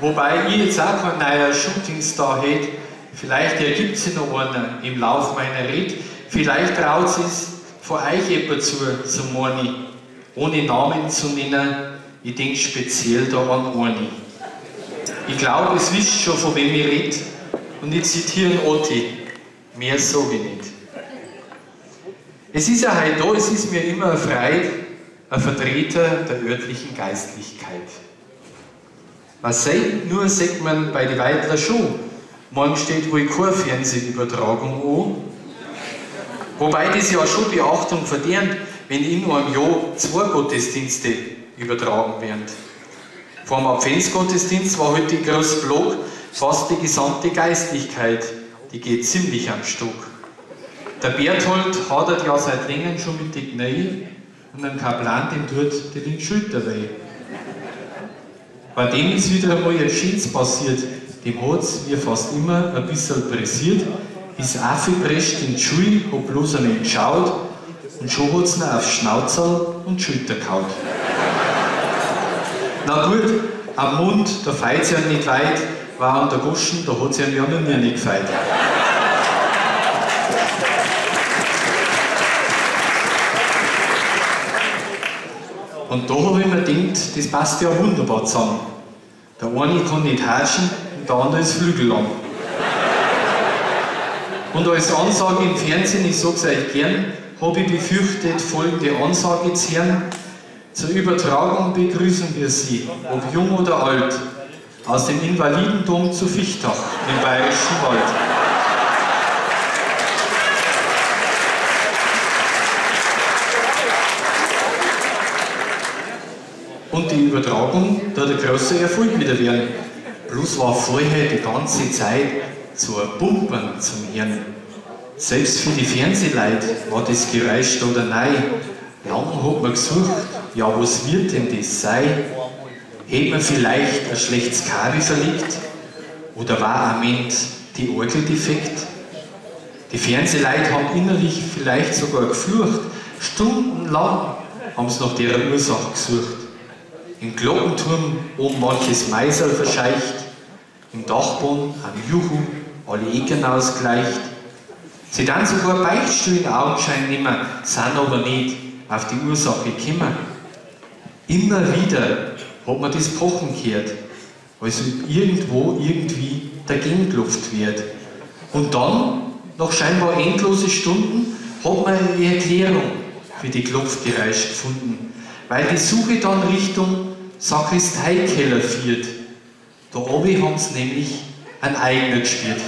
Wobei ich jetzt auch kein neuer Shootingstar hätte. Vielleicht ergibt sich noch einer im Lauf meiner Rede. Vielleicht traut es von euch jemand zu, so meine Ohne Namen zu nennen, ich denke speziell da an einen. Ich glaube, es wisst schon, von wem ich rede. Und ich zitiere Otti. Mehr so wie nicht. Es ist ja heute da, es ist mir immer Freude, ein Vertreter der örtlichen Geistlichkeit. Was selten nur sagt man bei den Weidler schon, morgen steht wohl keine Fernsehübertragung an. Wobei das ja schon Beachtung verdient, wenn in einem Jahr zwei Gottesdienste übertragen werden. Vor dem Adventsgottesdienst war heute die große Blog fast die gesamte Geistlichkeit, die geht ziemlich am Stück. Der Berthold hadert ja seit längerem schon mit den Knie und ein Kaplan, dem tut die den Schulter weh. Bei dem ist wieder einmal ein Schätz passiert, dem hat es wie fast immer ein bisschen pressiert, ist aufgeprescht in die Schuhe, hat bloß einmal geschaut und schon hat es ihn auf Schnauzer und Schulter gehauen. Na gut, am Mund, da feit es ja nicht weit, war an der Goschen, da hat es ja noch nie nicht gefeit. Und da habe ich mir gedacht, das passt ja wunderbar zusammen. Der eine kann nicht herrschen und der andere ist flügellang. Und als Ansage im Fernsehen, ich sage es euch gern, habe ich befürchtet, folgende Ansage zu hören. Zur Übertragung begrüßen wir Sie, ob jung oder alt, aus dem Invalidendom zu Fichtach im Bayerischen Wald. Und die Übertragung da der große Erfolg wieder werden. Bloß war vorher die ganze Zeit zu Pumpern zum Hirn. Selbst für die Fernsehleute war das Geräusch oder nein. Lang hat man gesucht, ja was wird denn das sein? Hätte man vielleicht ein schlechtes Kabel verlegt? Oder war am Ende die Orgel defekt? Die Fernsehleute haben innerlich vielleicht sogar geflucht. Stundenlang haben sie nach deren Ursache gesucht. Im Glockenturm oben manches Meisel verscheicht, im Dachboden am Juhu alle Ecken ausgleicht. Sie dann sogar Beichtstuhl in Augenschein nehmen, sind aber nicht auf die Ursache gekommen. Immer wieder hat man das Pochen gehört, als irgendwo irgendwie dagegen geklopft wird. Und dann, nach scheinbar endlosen Stunden, hat man eine Erklärung für die Klopfgeräusche gefunden, weil die Suche dann Richtung Sakristei-Keller führt. Da oben haben sie nämlich ein eigener gespielt.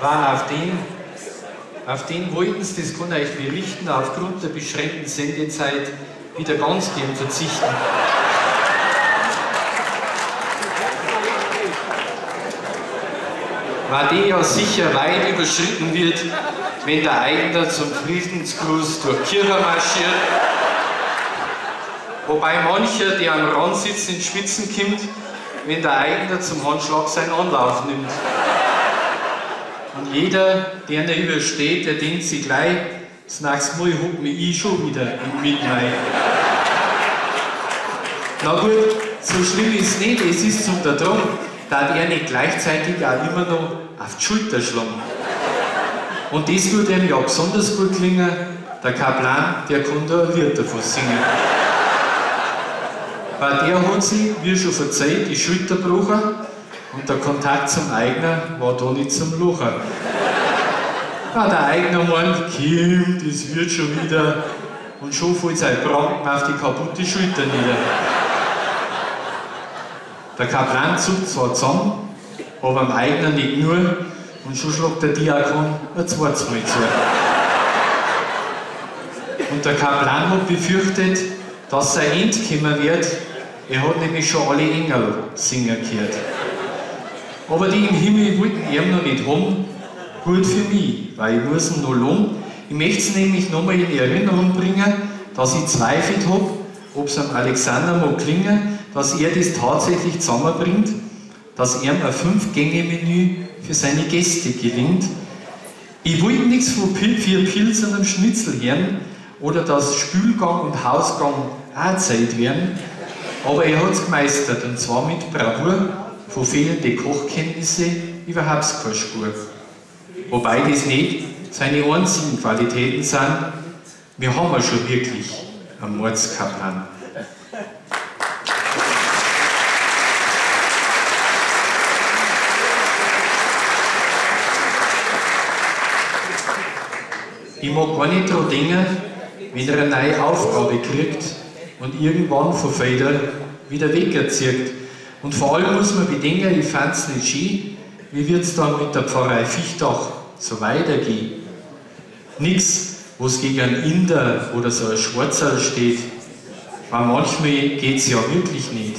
war auf den, auf den wollten sie, das kann euch berichten, aufgrund der beschränkten Sendezeit wieder ganz gern verzichten. Weil die ja sicher weit überschritten wird, wenn der Eigner zum Friedensgruß durch Kirche marschiert. Wobei mancher, der am Rand sitzt, in Schwitzen kommt, wenn der Eigner zum Handschlag seinen Anlauf nimmt. Und jeder, der nicht übersteht, der denkt sich gleich, das nächste Mal hab mich ich schon wieder in Midnight. Na gut, so schlimm ist es nicht, es ist zum der Drum, da er nicht gleichzeitig auch immer noch auf die Schulter schlagen. Und das tut ihm ja besonders gut klingen, der Kaplan, der kann da ein Lied davon singen. Weil der hat sich, wie schon verzeiht, die Schulter gebrochen und der Kontakt zum Eigner war da nicht zum Lachen. Ja, der Eigner meint, Kim, das wird schon wieder. Und schon fällt sein Pranken auf die kaputte Schulter nieder. Der Kaplan zuckt zwar zusammen, aber am Eigner nicht nur. Und schon schlägt der Diakon ein zweites Mal zu. Und der Kaplan hat befürchtet, dass sein End kommen wird. Er hat nämlich schon alle Engel singen gehört. Aber die im Himmel wollten ihn noch nicht haben. Gut für mich, weil ich muss ihn noch lohnen. Ich möchte es nämlich nochmal in Erinnerung bringen, dass ich zweifelt habe, ob es am Alexander mal klingen, dass er das tatsächlich zusammenbringt. dass er ein Fünf-Gänge-Menü für seine Gäste gelingt. Ich wollte nichts für Pilz und einem Schnitzel hören oder dass Spülgang und Hausgang auch Zeit werden, aber er hat es gemeistert und zwar mit Bravour, von fehlende Kochkenntnisse überhaupt keine Spur. Wobei das nicht seine einzigen Qualitäten sind, wir haben ja schon wirklich einen Mordskaplan. Ich mag gar nicht daran denken, wenn er eine neue Aufgabe kriegt und irgendwann von Feder wieder wegerzieht. Und vor allem muss man bedenken, ich fand es nicht schön, wie wird es dann mit der Pfarrei Fichtach so weitergehen. Nichts, wo es gegen einen Inder oder so ein Schwarzer steht, weil manchmal geht es ja wirklich nicht.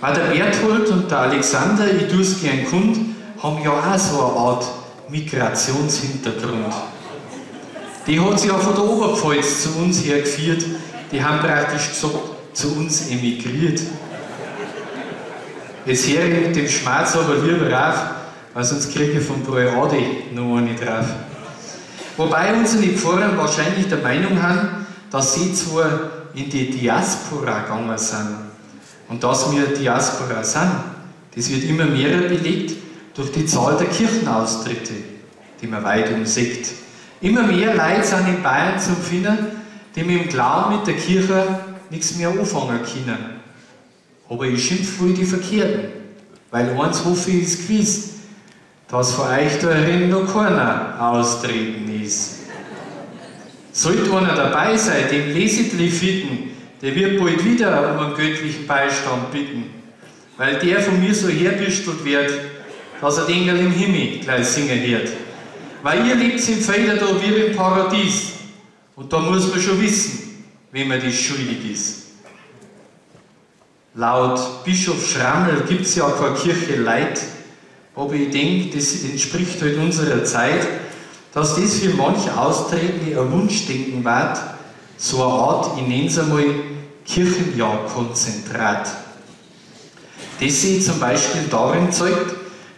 Weil der Berthold und der Alexander, ich tue es gern kund, haben ja auch so eine Art Migrationshintergrund. Die hat sich ja von der Oberpfalz zu uns hergeführt. Die haben praktisch gesagt, zu uns emigriert. Jetzt höre ich mit dem Schmerz aber lieber auf, weil sonst kriege ich von Broerade noch eine drauf. Wobei unsere Pfarrer wahrscheinlich der Meinung haben, dass sie zwar in die Diaspora gegangen sind und dass wir Diaspora sind, das wird immer mehr belegt durch die Zahl der Kirchenaustritte, die man weit umseckt. Immer mehr Leute sind in Bayern zum Finden, die mit dem Glauben mit der Kirche nichts mehr anfangen können. Aber ich schimpfe wohl die Verkehrten, weil eins hoffe ich ist gewiss, dass von euch da drin noch keiner austreten ist. Sollte einer dabei sein, dem leset Leviten, der wird bald wieder um einen göttlichen Beistand bitten, weil der von mir so herbüstelt wird, dass er den im Himmel gleich singen wird. Weil ihr lebt im Felder da wie im Paradies. Und da muss man schon wissen, wem man das schuldig ist. Laut Bischof Schrammel gibt es ja keine Kirche Leid, aber ich denke, das entspricht halt unserer Zeit, dass das für manche Austretende ein Wunschdenken wird, so eine Art, ich nenne es einmal, Kirchenjahrkonzentrat. Das sich zum Beispiel darin zeigt,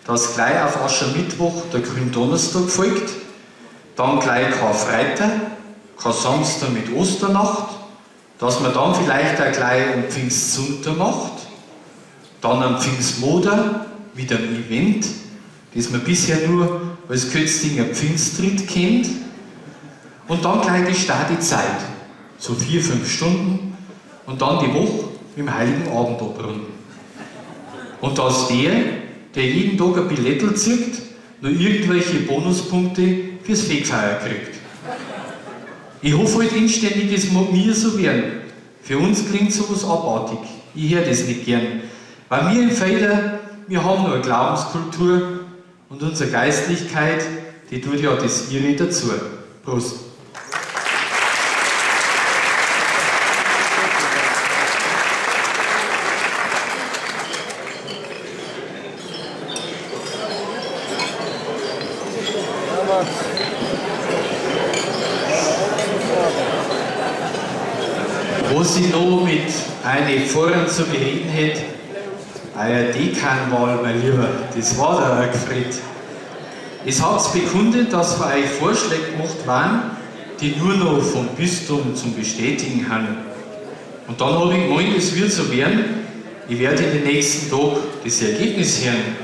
dass gleich auf Aschermittwoch der Gründonnerstag folgt, dann gleich Karfreitag, kein Samstag mit Osternacht, dass man dann vielleicht auch gleich am Pfingstsonntag macht, dann am Pfingstmoder wieder ein Event, das man bisher nur als Kötzlinger Pfingstritt kennt, und dann gleich die Stadezeit, so vier, fünf Stunden, und dann die Woche mit dem Heiligen Abend abrunden. Und dass der, der jeden Tag ein Billettel zieht, nur irgendwelche Bonuspunkte fürs Fegfeier kriegt. Ich hoffe halt inständig, es mag mir so werden. Für uns klingt sowas abartig. Ich höre das nicht gern. Weil wir im Feiler, wir haben nur eine Glaubenskultur und unsere Geistlichkeit, die tut ja das ihre dazu. Prost. Was ich noch mit einem Foren zu bereden hätte, euer Dekanwahl, mein Lieber, das war der Alfred. Es hat bekundet, dass von euch Vorschläge gemacht waren, die nur noch vom Bistum zum Bestätigen haben. Und dann habe ich gemeint, es wird so werden, ich werde in den nächsten Tag das Ergebnis hören.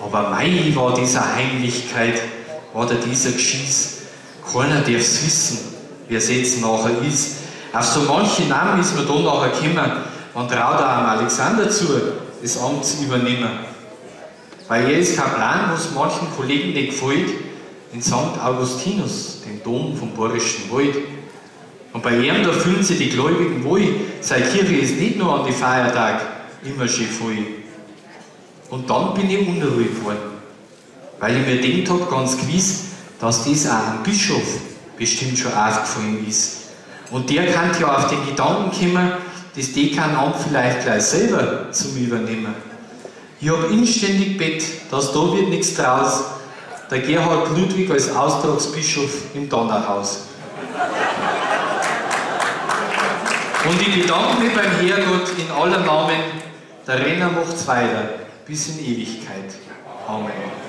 Aber mei war dieser Heimlichkeit, war da dieser Geschiss. Keiner darf es wissen, wer es jetzt nachher ist. Auf so manche Namen ist man da nachher gekommen. Man traut auch am Alexander zu, das Amt zu übernehmen. Weil ist kein Plan, was manchen Kollegen nicht gefällt, in St. Augustinus, dem Dom vom Borischen Wald. Und bei ihm, da fühlen sich die Gläubigen wohl. Seine Kirche ist nicht nur an die Feiertage immer schön voll. Und dann bin ich unruhig geworden. Weil ich mir gedacht habe, ganz gewiss, dass das auch einem Bischof bestimmt schon aufgefallen ist. Und der kann ja auf den Gedanken kommen, das Dekanamt vielleicht gleich selber zu übernehmen. Ich habe inständig bett, dass da wird nichts draus. Der Gerhard Ludwig als Austragsbischof im Donnerhaus. Und ich bedanke mich beim Herrgott in aller Namen, der Renner macht's weiter. bis in Ewigkeit. Amen.